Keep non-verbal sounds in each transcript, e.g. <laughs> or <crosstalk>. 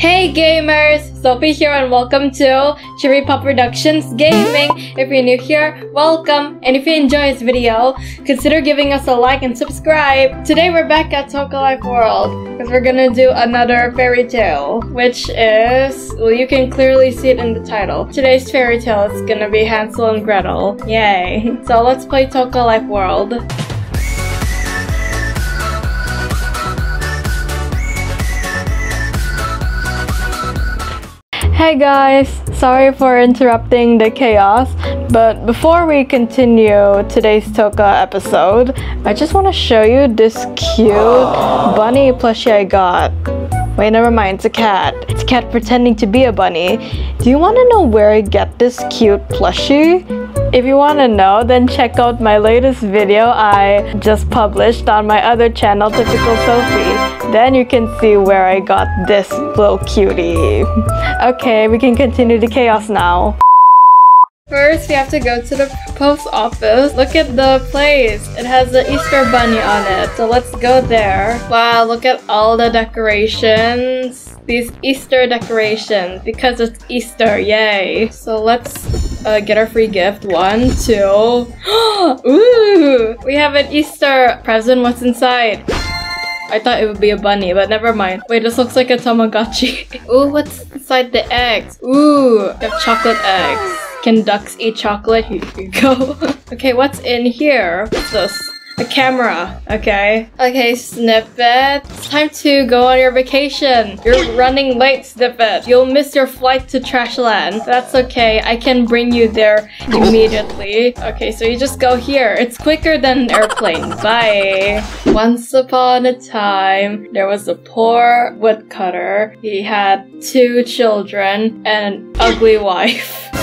Hey gamers! Sophie here and welcome to Cherry Pop Productions Gaming. If you're new here, welcome. And if you enjoy this video, consider giving us a like and subscribe. Today we're back at Toca Life World because we're gonna do another fairy tale, which is, well you can clearly see it in the title. Today's fairy tale is gonna be Hansel and Gretel. Yay. So let's play Toca Life World. Hey guys, sorry for interrupting the chaos, but before we continue today's Toca episode, I just want to show you this cute bunny plushie I got. Wait, never mind, it's a cat. It's a cat pretending to be a bunny. Do you want to know where I get this cute plushie? If you want to know, then check out my latest video I just published on my other channel, Typical Sophie. Then you can see where I got this little cutie. Okay, we can continue the chaos now. First, we have to go to the post office. Look at the place. It has the Easter bunny on it. So let's go there. Wow, look at all the decorations. These Easter decorations because it's Easter. Yay. So let's uh, get our free gift. One, two. <gasps> Ooh, we have an Easter present. What's inside? I thought it would be a bunny, but never mind. Wait, this looks like a Tamagotchi. <laughs> Ooh, what's inside the eggs? Ooh, we have chocolate eggs. Can ducks eat chocolate? Here you go. <laughs> okay, what's in here? What's this? A camera. Okay. Okay, Snippet. Time to go on your vacation. You're running late, Snippet. You'll miss your flight to Trashland. That's okay. I can bring you there immediately. Okay, so you just go here. It's quicker than an airplane. <laughs> Bye. Once upon a time, there was a poor woodcutter. He had two children and an ugly wife. <laughs>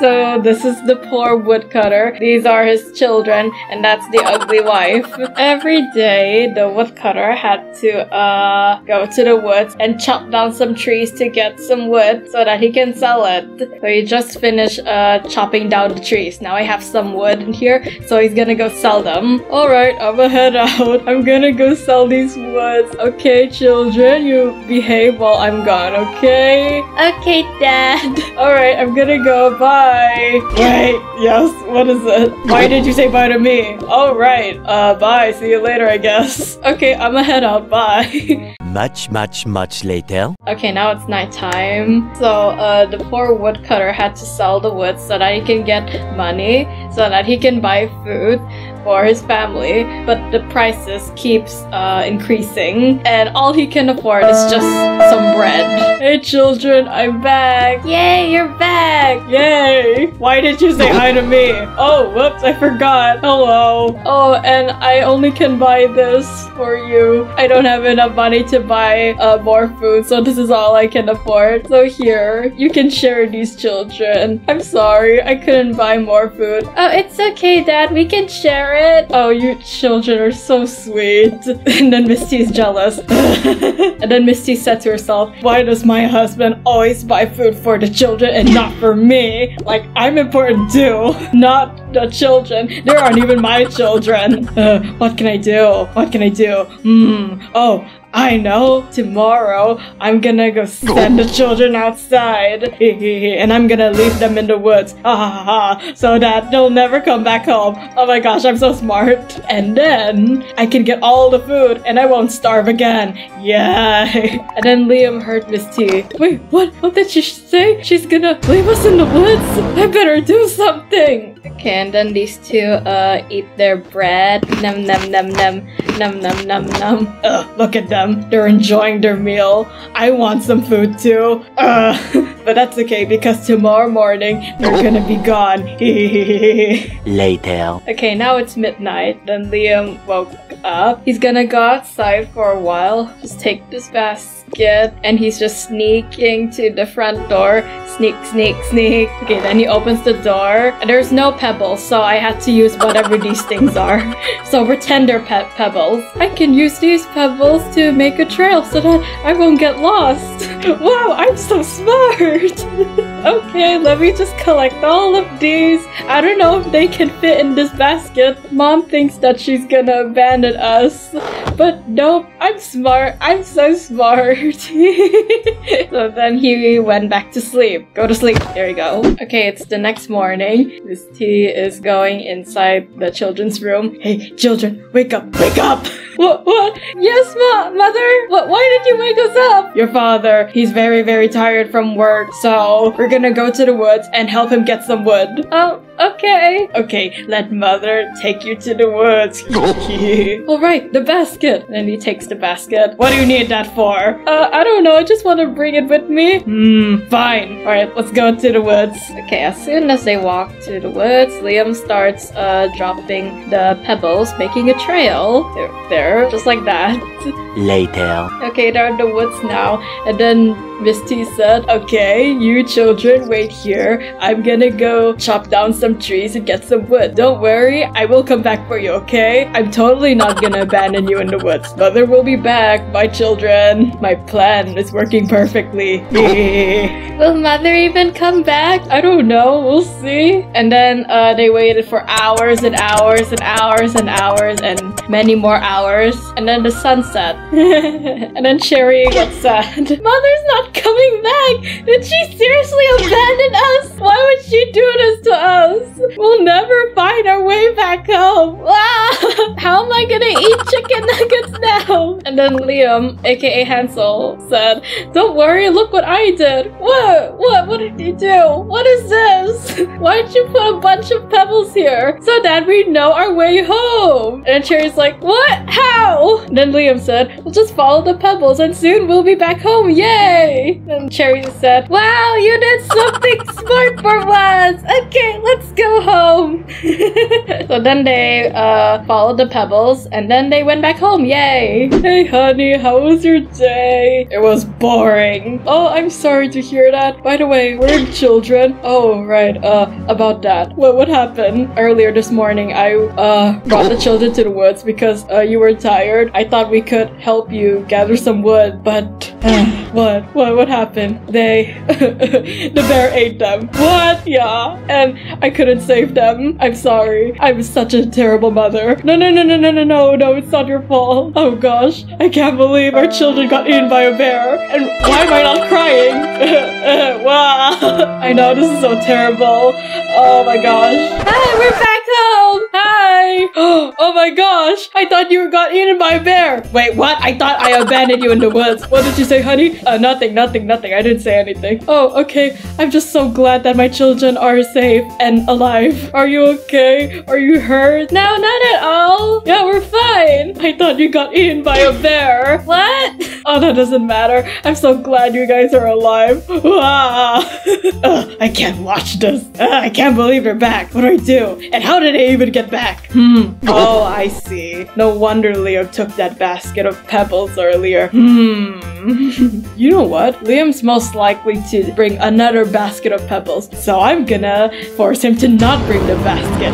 so this is the poor woodcutter. These are his children, and that's the ugly wife. Every day, the woodcutter had to uh go to the woods and chop down some trees to get some wood so that he can sell it. So he just finished uh chopping down the trees. Now I have some wood in here, so he's gonna go sell them. Alright, I'm gonna head out. I'm gonna go sell these woods. Okay, children, you behave while I'm gone, okay? Okay, Dad. Alright, I'm gonna go. Bye. Wait, yes, what is it? Why did you say bye to me? Alright. Uh, bye. See you later, I guess. <laughs> Okay, I'm gonna head out. Bye. <laughs> Much, much, much later. Okay, now it's nighttime. So, uh, the poor woodcutter had to sell the wood so that he can get money, so that he can buy food for his family, but the prices keeps uh, increasing, and all he can afford is just some bread. Hey children, I'm back! Yay, you're back! Yay! Why did you say hi to me? Oh, whoops, I forgot. Hello. Oh, and I only can buy this for you. I don't have enough money to buy uh, more food, so this is all I can afford. So here, you can share these children. I'm sorry, I couldn't buy more food. Oh, it's okay, Dad. We can share it. Oh, you children are so sweet. <laughs> and then Misty's jealous. <laughs> and then Misty said to herself, Why does my husband always buy food for the children and not for me? Like, I'm important too, <laughs> not the children. They aren't even my children. Uh, what can I do? What can I do? Hmm. Oh, I know. Tomorrow, I'm gonna go send the children outside. <laughs> and I'm gonna leave them in the woods. Ha ha ha. So that they'll never come back home. Oh my gosh, I'm so smart. And then, I can get all the food and I won't starve again. Yay. <laughs> And then Liam heard Miss T. Wait, what? What did she say? She's gonna leave us in the woods? I better do something. Okay, and then these two uh eat their bread. Num num num num num num num num. Ugh, look at them. They're enjoying their meal. I want some food too. Uh, <laughs> but that's okay because tomorrow morning they're gonna be gone. <laughs> Later. okay, now it's midnight. Then Liam woke up. He's gonna go outside for a while. Just take this and he's just sneaking to the front door. Sneak, sneak, sneak. Okay, then he opens the door. There's no pebbles, so I had to use whatever these things are. <laughs> So pretend they're pe pebbles. I can use these pebbles to make a trail so that I won't get lost. <laughs> wow, I'm so smart! <laughs> okay, let me just collect all of these. I don't know if they can fit in this basket. Mom thinks that she's gonna abandon us. But nope, I'm smart. I'm so smart. <laughs> so then he went back to sleep. Go to sleep. There you go. Okay, it's the next morning. Misty is going inside the children's room. Hey, children, wake up, wake up! What? What? Yes, ma, mother. What? Why did you wake us up? Your father. He's very, very tired from work, so we're gonna go to the woods and help him get some wood. Oh, okay. Okay, let mother take you to the woods. <laughs> <laughs> All right, the basket. Then he takes the basket. What do you need that for? Uh, I don't know. I just want to bring it with me. Hmm, fine. All right, let's go to the woods. Okay, as soon as they walk to the woods, Liam starts uh dropping the pebbles, making a trail. There, there, just like that. Later. Okay, they're in the woods now. And then Misty said, Okay, you children wait here. I'm gonna go chop down some trees and get some wood. Don't worry, I will come back for you, okay? I'm totally not gonna <laughs> abandon you in the woods. Mother will be back, my children. My plan is working perfectly. <laughs> will mother even come back? I don't know, we'll see. And then uh, they waited for hours and hours and hours and hours and many more hours. And then the sun set. <laughs> and then Cherry got sad. Mother's not coming back! Did she seriously abandon us? Why would she do find our way back home. Ah! <laughs> How am I gonna eat chicken nuggets now? And then Liam, aka Hansel, said, Don't worry, look what I did. What? What? What did you do? What is this? <laughs> Why'd you put a bunch of pebbles here? So that we know our way home. And Cherry's like, What? How? And then Liam said, We'll just follow the pebbles and soon we'll be back home. Yay! And Cherry said, Wow, you did something <laughs> smart for once. Okay, let's go home. <laughs> so then they uh, followed the pebbles and then they went back home. Yay! Hey, honey, how was your day? It was boring. Oh, I'm sorry to hear that. By the way, we're children. Oh, right. Uh, about that. What what happened earlier this morning? I uh brought the children to the woods because uh, you were tired. I thought we could help you gather some wood, but <sighs> what what what happened? They <laughs> the bear ate them. What? Yeah, and I couldn't save them. I'm sorry. I'm such a terrible mother. No no no no no no no no. It's not your fault. Oh gosh, I can't believe our children got eaten by a bear. And why am I not crying? <laughs> wow. I know this is so terrible. Oh my gosh. Hi, we're back home. Hi. <gasps> Oh my gosh. I thought you got eaten by a bear. Wait, what? I thought I abandoned you in the woods. What did you say, honey? Uh, nothing, nothing, nothing. I didn't say anything. Oh, okay. I'm just so glad that my children are safe and alive. Are you okay? Are you hurt? No, not at all. Yeah, we're fine. I thought you got eaten by a bear. What? <laughs> Oh, that doesn't matter. I'm so glad you guys are alive. Wow. Ugh, <laughs> I can't watch this. Ugh, I can't believe they're back. What do I do? And how did they even get back? Hmm. Oh, I see. No wonder Leo took that basket of pebbles earlier. Hmm. <laughs> you know what? Liam's most likely to bring another basket of pebbles, so I'm gonna force him to not bring the basket.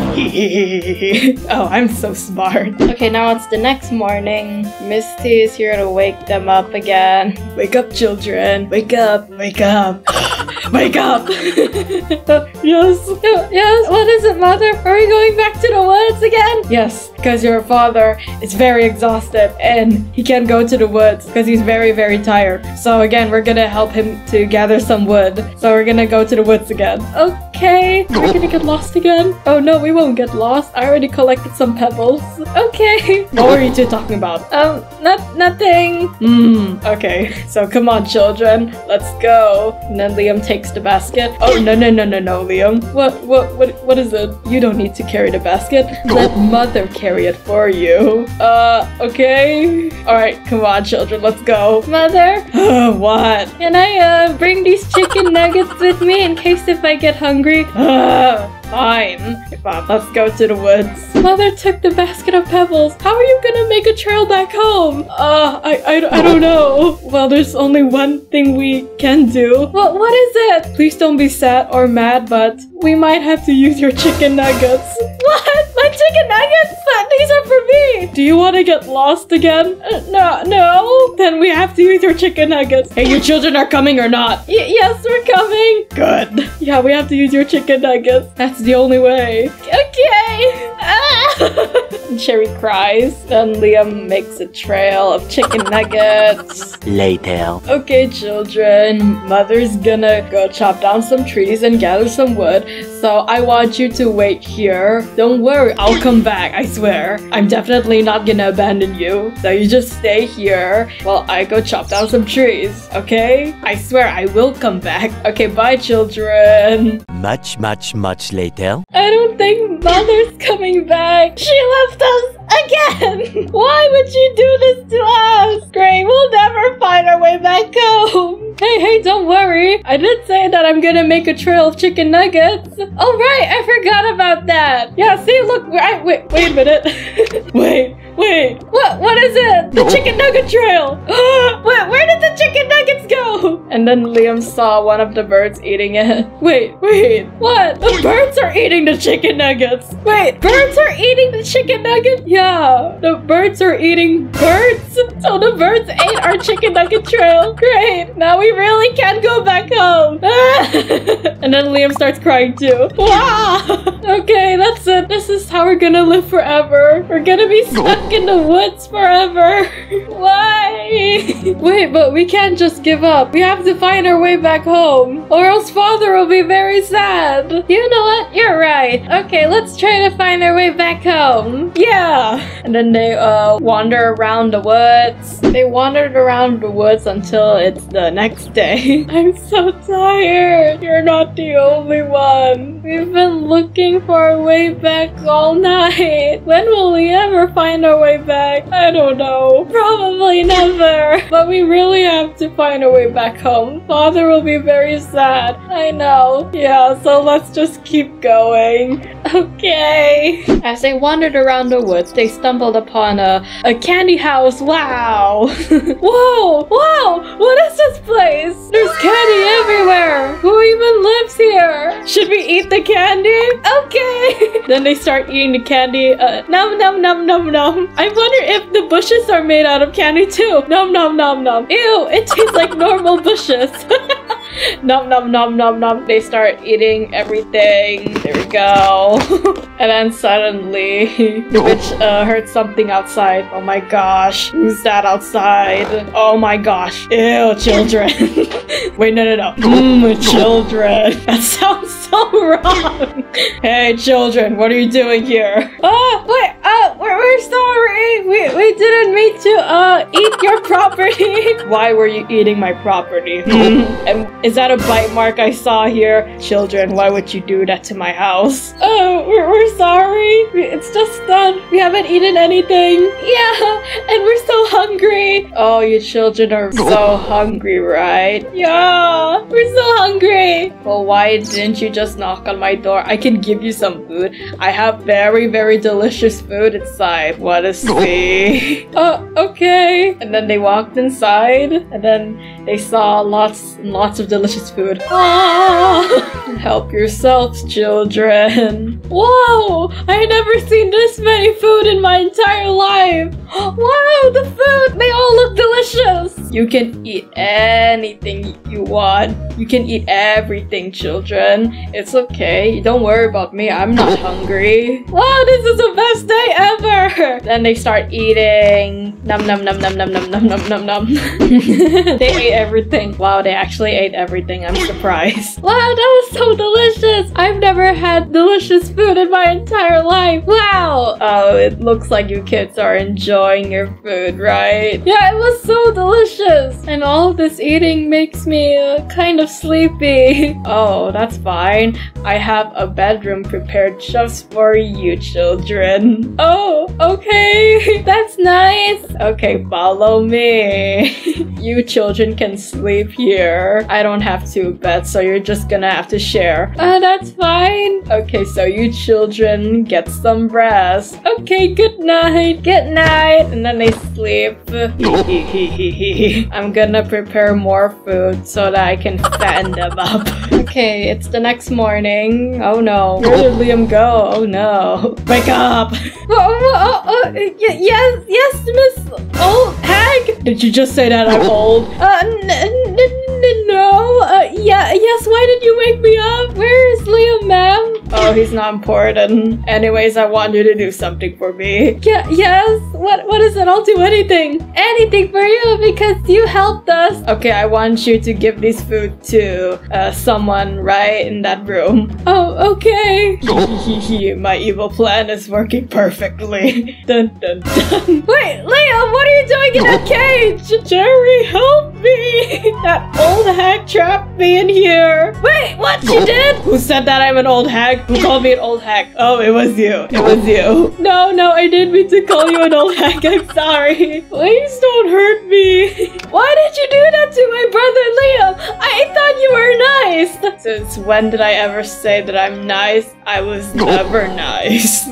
<laughs> oh, I'm so smart. Okay, now it's the next morning. Misty is here to wake them up again. Wake up, children. Wake up. Wake up. <gasps> wake up. <laughs> yes. Yes. What is it, mother? Are we going back to the woods again? Yes, because your father is very exhausted and he can't go to the woods because he's very, very tired. So again, we're gonna help him to gather some wood. So we're gonna go to the woods again. Okay. We're gonna get lost again. Oh no, we won't get lost. I already collected some pebbles. Okay. <laughs> What were you two talking about? Um, not nothing. Hmm. Okay. So come on, children. Let's go. And then Liam takes the basket. Oh no no no no no, Liam. What what what what is it? You don't need to carry the basket. Let mother carry it for you. Uh. Okay. All right. Come on, children. Let's go. Mother. <gasps> what? Can I uh bring these chicken <laughs> nuggets with me in case if I get hungry? <gasps> <laughs> Fine. Let's go to the woods. Mother took the basket of pebbles. How are you gonna make a trail back home? Uh, I, I, I don't know. Well, there's only one thing we can do. What, what is it? Please don't be sad or mad, but we might have to use your chicken nuggets. <laughs> What? My chicken nuggets? These are for me. Do you want to get lost again? Uh, no, no. Then we have to use your chicken nuggets. Hey, your children are coming or not? Y yes, we're coming. Good. Yeah, we have to use your chicken nuggets. That's the only way. Okay. Ah. <laughs> Cherry cries. Then Liam makes a trail of chicken <laughs> nuggets. Later. Okay, children, mother's gonna go chop down some trees and gather some wood. So I want you to wait here. Don't worry, I'll <laughs> come back, I swear. I'm definitely not gonna abandon you. So you just stay here while I go chop down some trees, okay? I swear I will come back. Okay, bye, children. Much, much, much later. I don't think mother's coming back. She left us again. <laughs> Why would you do this to us? Great, we'll never find our way back home. <laughs> Hey, hey, don't worry. I did say that I'm gonna make a trail of chicken nuggets. Oh, right, I forgot about that. Yeah, see, look, wait, wait, wait a minute. <laughs> wait, wait, what, what is it? The chicken nugget trail. <gasps> wait, where did the chicken nuggets go? And then Liam saw one of the birds eating it. <laughs> Wait, wait, what? The birds are eating the chicken nuggets. Wait, birds are eating the chicken nuggets? Yeah, the birds are eating birds. So the birds ate our chicken nugget trail. Great, now we really can't go back home. <laughs> and then Liam starts crying too. Wow. <laughs> Okay, that's it. This is how we're gonna live forever. We're gonna be stuck in the woods forever. <laughs> Why? Wait, but we can't just give up. We have to find our way back home, or else father will be very sad. You know what? You're right. Okay, let's try to find our way back home. Yeah. And then they uh wander around the woods. They wandered around the woods until it's the next day. <laughs> I'm so tired. You're not the only one. We've been looking for our way back all night. When will we ever find our way back? I don't know. Probably never. But we really have to find our way back home. Father will be very sad. I know. Yeah, so let's just keep going. <laughs> Okay. As they wandered around the woods, they stumbled upon a, a candy house. Wow. <laughs> Whoa. Wow. What is this place? There's candy everywhere. Who even lives here? Should we eat the candy? Okay. <laughs> then they start eating the candy. Uh, num num num num num. I wonder if the bushes are made out of candy too. Num num num num. Ew, it tastes like normal bushes. <laughs> nom nom nom nom nom. They start eating everything. There we go. <laughs> and then suddenly, the bitch uh, heard something outside. Oh my gosh, who's that outside? Oh my gosh, ew, children. <laughs> Wait, no, no, no. Mmm, children. <laughs> That sounds so wrong. hey, children, what are you doing here? Oh, wait, We, we didn't mean to, uh, eat your property. <laughs> Why were you eating my property? <laughs> And is that a bite mark I saw here? Children, why would you do that to my house? <laughs> Oh, we're, we're sorry. It's just that we haven't eaten anything. Yeah, and we're so hungry. Oh, you children are so hungry, right? Yeah, we're so hungry. Well, why didn't you just knock on my door? I can give you some food. I have very, very delicious food inside. What a to <laughs> oh, okay. And then they walked inside, and then they saw lots and lots of delicious food. <laughs> Ah, help yourselves, children. <laughs> Whoa! I never seen this many food in my entire life. <gasps> Wow, the food! They all look delicious. You can eat anything you want. You can eat everything, children. It's okay. Don't worry about me. I'm not <laughs> hungry. Wow, this is the best day ever. <laughs> Then they start eating. Num num num num num num num num num num. <laughs> they ate everything. Wow, they actually ate everything. I'm surprised. Wow, that was so delicious. I've never had delicious food in my entire life. Wow. Oh, it looks like you kids are enjoying your food, right? Yeah, it was so delicious. And all this eating makes me uh, kind of sleepy. <laughs> Oh, that's fine. I have a bedroom prepared just for you children. <laughs> Oh, Okay, <laughs> that's nice. Okay, follow me. you children can sleep here. I don't have two beds, so you're just gonna have to share. Uh, that's fine. Okay, so you children get some rest. Okay, good night. Good night. And then they sleep. <laughs> I'm gonna prepare more food so that I can fatten them up. <laughs> okay, it's the next morning. Oh no. Where did Liam go? Oh no. Wake up! <laughs> Oh, oh, oh, oh, yes, yes, Miss Old Hag. Did you just say that I'm old? Uh, n- n- n- no. Uh, yeah, yes. Why did you wake me up? Where is Liam, ma'am? Oh, he's not important. Anyways, I want you to do something for me. Yeah, yes. What? What is it? I'll do anything. Anything for you because you helped us. Okay, I want you to give this food to uh, someone right in that room. Oh, okay. <laughs> My evil plan is working perfectly. <laughs> dun dun dun. <laughs> Wait, Liam, what are you doing in that cage? Cherry, help me! That old hag trapped me in here. Wait, what? She did? Who said that I'm an old hag? Who called me an old hag? Oh, it was you. It was you. No, no, I didn't mean to call you an old hag. I'm sorry. Please don't hurt me. Why did you do that to my brother Liam? I thought you were nice. Since when did I ever say that I'm nice? I was never nice.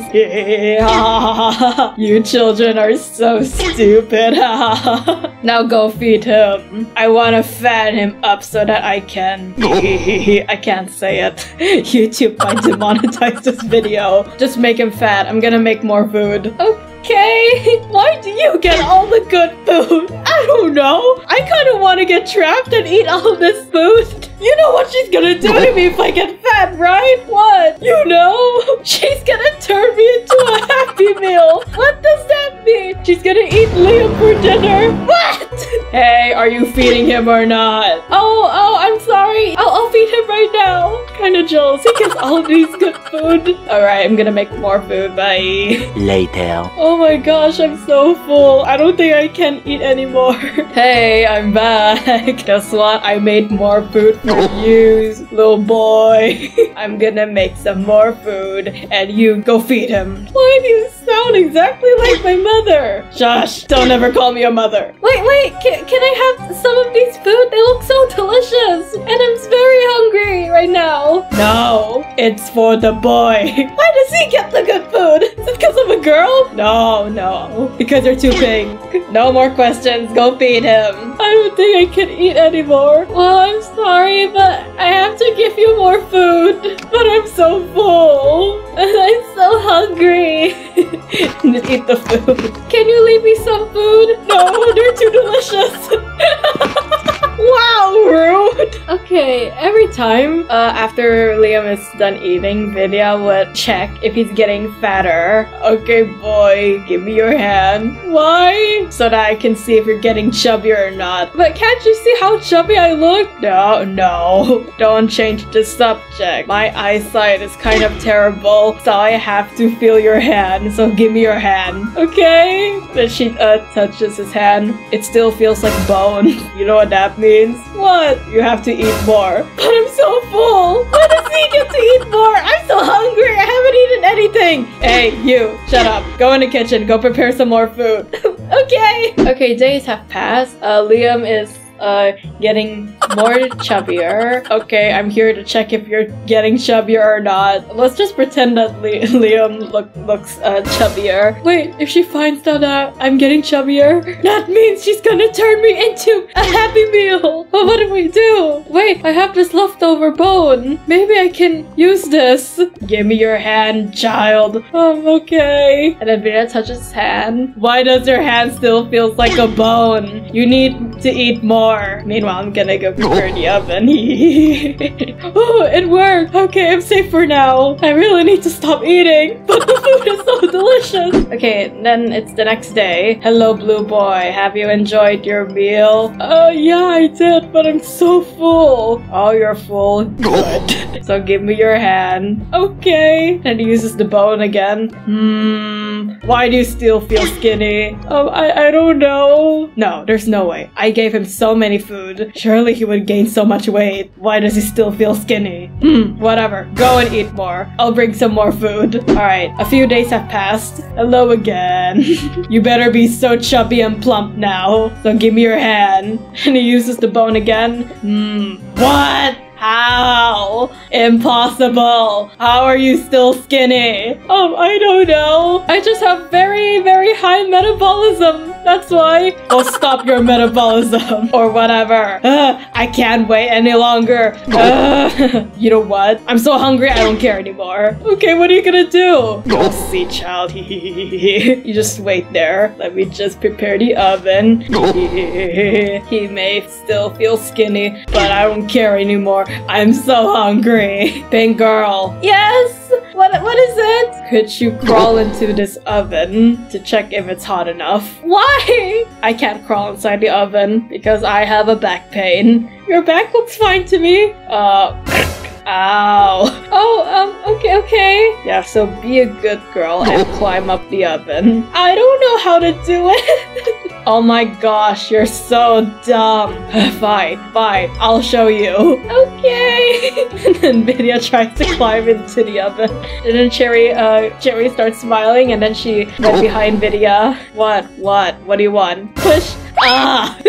you children are so stupid. <laughs> now go feed him. I want to fan him up so that I can. <laughs> I can't say it. <laughs> YouTube might demonetize this video. Just make him fat. I'm gonna make more food. Okay. <laughs> Why do you get all the good food? I don't know. I kind of want to get trapped and eat all this food. You know what she's gonna do to me if I get fat, right? What? You know? <laughs> She's gonna turn me into a happy meal. What does that mean? She's gonna eat Liam for dinner. What? Hey, are you feeding him or not? Oh, oh, I'm sorry. I'll, I'll feed him right now. Kind of jealous. He gets all these good food. All right, I'm gonna make more food. Bye. Later. Oh my gosh, I'm so full. I don't think I can eat anymore. <laughs> hey, I'm back. <laughs> Guess what? I made more food <laughs> for you, little boy. <laughs> I'm gonna make some more food and you go feed him. Why do you sound exactly like my mother? Josh, don't ever call me a mother. Wait, wait, can, can I have some of these food? They look so delicious and I'm very hungry right now. No, it's for the boy. <laughs> Why does he get the good food? Is it because I'm a girl? No, no, because you're too pink. No more questions, go feed him. I don't think I can eat anymore. Well, I'm sorry, but I have to give you more food. But I'm so full. And I'm so hungry. <laughs> Just Eat the food. Can you leave me some food? No, they're too delicious. <laughs> wow, rude. Okay, every time uh, after Liam is done eating, Vidia would check if he's getting fatter. Okay, boy, give me your hand. Why? So that I can see if you're getting chubbier or not. But can't you see how chubby I look? No, no. <laughs> Don't change the subject. My eyesight is kind of terrible, so I have to feel your hand. So give me your hand. Okay? Then she uh, touches his hand. It still feels like bone. <laughs> you know what that means? What? You have to eat more. <laughs> But I'm so full. Why does he get to eat more? I'm so hungry. I haven't eaten anything. Hey, you, shut up. Go in the kitchen. Go prepare some more food. okay. Okay, days have passed. Uh, Liam is uh getting more chubbier. Okay, I'm here to check if you're getting chubbier or not. Let's just pretend that Li- Liam <laughs> look looks uh chubbier. Wait, if she finds out that I'm getting chubbier, that means she's gonna turn me into a happy meal. But what do we do? Wait, I have this leftover bone. Maybe I can use this. Give me your hand, child. Um, okay. And then Vidia touches his hand. Why does your hand still feels like a bone? You need to eat more. Meanwhile, I'm gonna go prepare the oven. <laughs> oh, it worked. Okay, I'm safe for now. I really need to stop eating, but the food is so <laughs> delicious. Okay, then it's the next day. Hello, blue boy. Have you enjoyed your meal? Oh, yeah, I did, but I'm so full. Oh, you're full. Good. <laughs> so give me your hand. Okay. And he uses the bone again. Hmm. Why do you still feel skinny? Oh, I, I don't know. No, there's no way. I gave him so many food. Surely he would gain so much weight. Why does he still feel skinny? Hmm, whatever. Go and eat more. I'll bring some more food. Alright, a few days have passed. Hello again. <laughs> you better be so chubby and plump now. So give me your hand. <laughs> And he uses the bone again. Hmm. What? How? Impossible. How are you still skinny? Oh, I don't know. I just have very, very high metabolism. That's why. Oh, stop your metabolism <laughs> or whatever. Ugh, I can't wait any longer. Ugh. <laughs> you know what? I'm so hungry, I don't care anymore. Okay, what are you gonna do? You'll see, child. <laughs> you just wait there. Let me just prepare the oven. he may still feel skinny, but I don't care anymore. I'm so hungry. Pink girl. Yes? What, what is it? Could you crawl into this oven to check if it's hot enough? Why? I can't crawl inside the oven because I have a back pain. Your back looks fine to me. Uh, <laughs> Ow. Oh, um, okay, okay. Yeah, so be a good girl and climb up the oven. I don't know how to do it. <laughs> oh my gosh, you're so dumb. <laughs> fine, fine, I'll show you. Okay. <laughs> and then Vidia tries to climb into the oven. And then Cherry, uh, Cherry starts smiling and then she went behind Vidia. What, what, what do you want? Push. Ah! <laughs>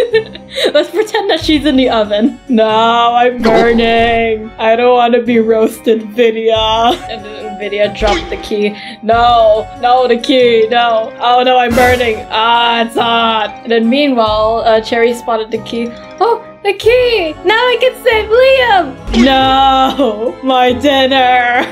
Let's pretend that she's in the oven. No, I'm <laughs> burning. I don't want to be roasted, Vidia. And then Vidia dropped the key. No, no, the key, no. Oh no, I'm burning. Ah, it's hot. And then meanwhile, uh, Cherry spotted the key. Oh, the key! Now I can save Liam! No! My dinner!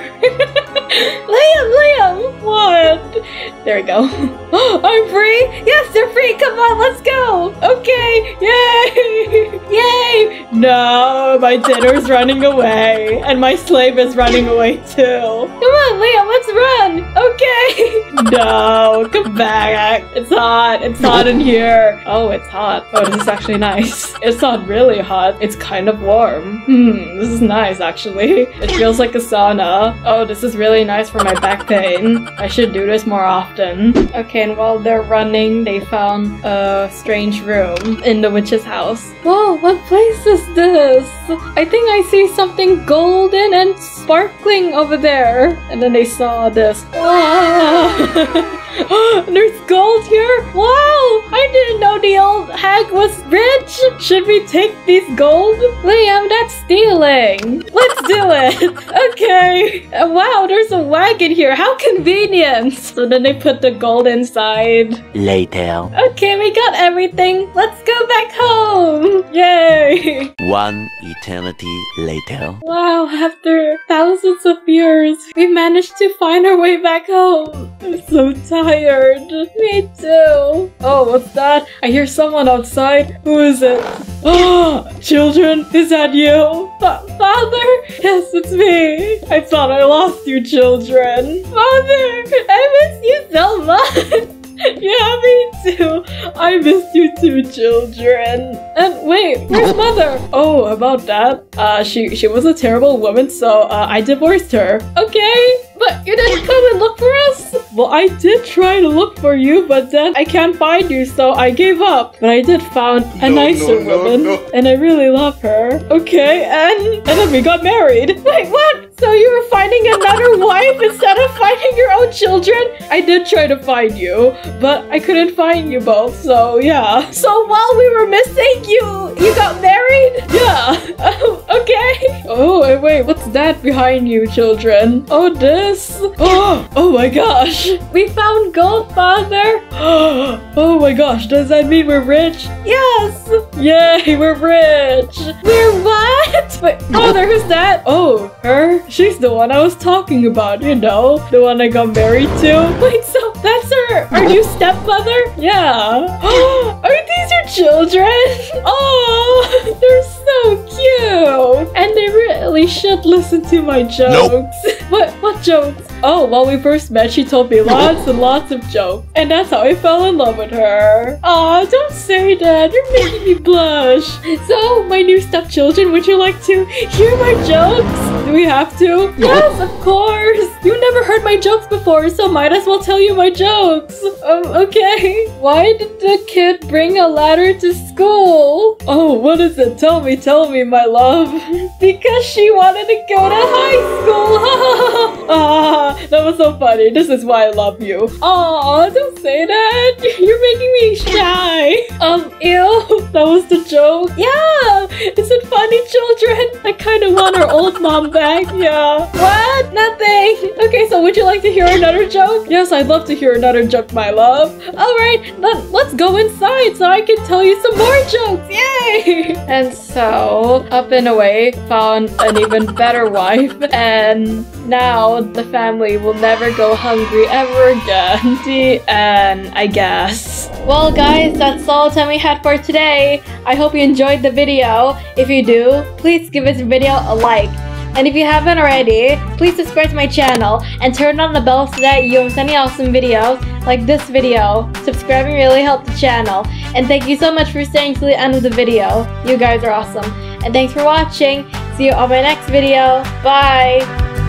<laughs> Liam, Liam! What? There we go. <gasps> I'm free? Yes, they're free! Come on, let's go! Okay! Yay! <laughs> Yay! No, my dinner's running away. And my slave is running away too. Come on, Liam, let's run! Okay! <laughs> No, come back. It's hot. It's hot in here. Oh, it's hot. Oh, this is actually nice. It's not really hot. It's kind of warm. Hmm, this is nice actually. It feels like a sauna. Oh, this is really nice for my back pain. I should do this more often. Okay, and while they're running, they found a strange room in the witch's house. Whoa, what place is this? I think I see something golden and sparkling over there. And then they saw this. Wow. Ah! <laughs> <gasps> There's gold here? Wow! I didn't know the old hag was rich! Should we take this gold? Liam, that's stealing! Let's do <laughs> it! okay! Uh, wow, there's a wagon here! How convenient! So then they put the gold inside. Later. Okay, we got everything! Let's go back home! Yay! One eternity later. Wow, after thousands of years, we managed to find our way back home. I'm so tired. Me too. Oh, what's that? I hear someone outside. Who is it? Oh, <gasps> children, is that you? Fa- Father? Yes, it's me. I thought I lost you, children. Father, I miss you so much. <laughs> <laughs> Yeah, me too. I miss you too, children. And wait, where's mother? Oh, about that. Uh, she she was a terrible woman, so uh, I divorced her. Okay, but you didn't come and look for us. Well, I did try to look for you, but then I can't find you, so I gave up. But I did found a No, nicer no, no, woman, and I really love her. Okay, and and then we got married. <laughs> Wait, what? So you were finding another <laughs> wife instead of finding your own children? I did try to find you, but I couldn't find you both, so yeah. So while we were missing you, you got married? Yeah. Oh, <laughs> okay. Oh, wait, wait, what's that behind you, children? Oh, this? Oh, <gasps> oh my gosh. We found gold, father. <gasps> Oh my gosh, does that mean we're rich? Yes. Yay, we're rich. We're what? Wait, father, who's that? Oh, her? She's the one I was talking about, you know? The one I got married to? <laughs> Wait, so that's her, our new stepmother? Yeah. <gasps> Are these your children? <laughs> Oh, <laughs> they're so cute. And they really should listen to my jokes. What, what jokes? Oh, while we first met, she told me lots and lots of jokes. And that's how I fell in love with her. Aw, don't say that. You're making me blush. So, my new stepchildren, would you like to hear my jokes? Do we have to? Yes, of course. You never heard my jokes before, so might as well tell you my jokes. Um, okay. Why did the kid bring a ladder to school? Oh, what is it? Tell me, tell me, my love. <laughs> because she wanted to go to high school. <laughs> ah, <laughs> that was so funny. This is why I love you. Oh, don't say that. <laughs> You're making me shy. Um, ew. <laughs> That was the joke. Yeah. Is it funny, children? I kind of want our old mom back. Yeah. What? Nothing. Okay, so would you like to hear another joke? Yes, I'd love to hear another joke, my love. All right, let, let's go inside so I can tell you some more jokes. Yay! <laughs> And so, up and away, found an even better wife, and now the family will never go hungry ever again. <laughs> The end, I guess. Well, guys, that's all the time we had for today. I hope you enjoyed the video. If you do, please give this video a like. And if you haven't already, please subscribe to my channel and turn on the bell so that you miss any awesome videos like this video. Subscribing really helps the channel. And thank you so much for staying to the end of the video. You guys are awesome. And thanks for watching. See you on my next video. Bye!